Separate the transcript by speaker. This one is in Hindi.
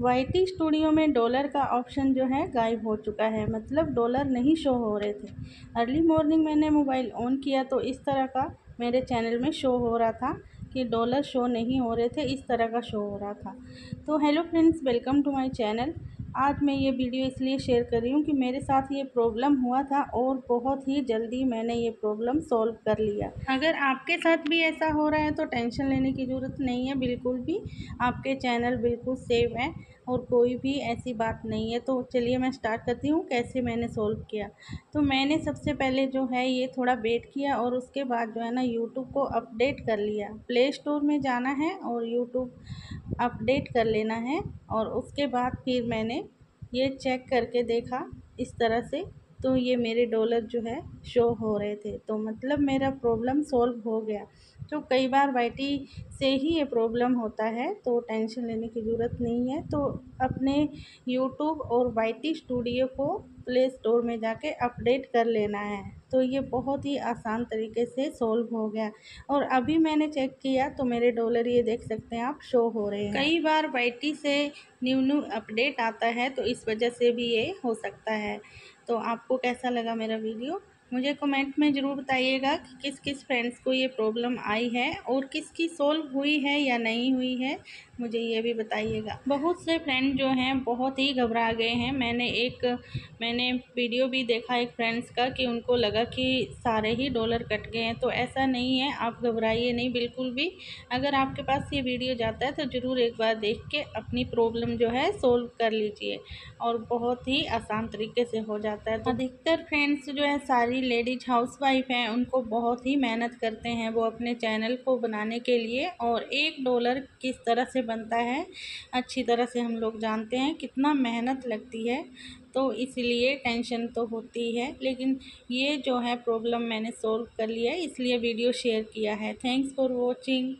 Speaker 1: वाईटी स्टूडियो में डॉलर का ऑप्शन जो है गायब हो चुका है। मतलब डॉलर नहीं शो हो रहे थे। अर्ली मॉर्निंग मैंने मोबाइल ऑन किया तो इस तरह का मेरे चैनल में शो हो रहा था कि डॉलर शो नहीं हो रहे थे, इस तरह का शो हो रहा था। तो hello friends, welcome to my channel. आज मैं ये वीडियो इसलिए शेयर कर रही हूँ कि मेरे साथ ये प्रॉब्लम हुआ था और बहुत ही जल्दी मैंने ये प्रॉब्लम सॉल्व कर लिया। अगर आपके साथ भी ऐसा हो रहा है तो टेंशन लेने की ज़रूरत नहीं है, बिल्कुल भी। आपके चैनल बिल्कुल सेव है और कोई भी ऐसी बात नहीं है। तो चलिए मैं स्टार्ट करती हूँ, कैसे मैंने सोल्व किया? तो मैंने सबसे पहले जो है ये थोड़ा वेट किया और उसके बाद जो है ना यूट्यूब को अपडेट कर लिया। प्ले स्टोर में जाना है और यूट्यूब अपडेट कर लेना है और उसके बाद फिर मैंने ये चेक करके देखा इस तरह से तो ये मेरे डॉलर जो है शो हो रहे थे। तो मतलब मेरा प्रॉब्लम सॉल्व हो गया। तो कई बार वाई से ही ये प्रॉब्लम होता है तो टेंशन लेने की ज़रूरत नहीं है। तो अपने यूट्यूब और वाई स्टूडियो को प्ले स्टोर में जाके अपडेट कर लेना है। तो ये बहुत ही आसान तरीके से सोल्व हो गया। और अभी मैंने चेक किया तो मेरे डॉलर ये देख सकते हैं आप शो हो रहे हैं। कई बार वाई से न्यू न्यू अपडेट आता है तो इस वजह से भी ये हो सकता है। तो आपको कैसा लगा मेरा वीडियो मुझे कमेंट में ज़रूर बताइएगा कि किस किस फ्रेंड्स को ये प्रॉब्लम आई है और किसकी सोल्व हुई है या नहीं हुई है, मुझे ये भी बताइएगा। बहुत से फ्रेंड जो हैं, बहुत ही घबरा गए हैं। मैंने एक, मैंने वीडियो भी देखा एक फ्रेंड्स का कि उनको लगा कि सारे ही डॉलर कट गए हैं। तो ऐसा नहीं है, आप घबराइए नहीं, बिल्कुल भी। अगर आपके पास ये वीडियो जाता है तो ज़रूर एक बार देख के अपनी प्रॉब्लम जो है सोल्व कर लीजिए और बहुत ही आसान तरीके से हो जाता है। तो अधिकतर फ्रेंड्स जो है, सारी सभी लेडीज़ हाउसवाइफ हैं, उनको बहुत ही मेहनत करते हैं वो अपने चैनल को बनाने के लिए और एक डॉलर किस तरह से बनता है, अच्छी तरह से हम लोग जानते हैं, कितना मेहनत लगती है तो इसलिए टेंशन तो होती है, लेकिन ये जो है प्रॉब्लम मैंने सोल्व कर लिया है, इसलिए वीडियो शेयर किया है। Thanks for watching.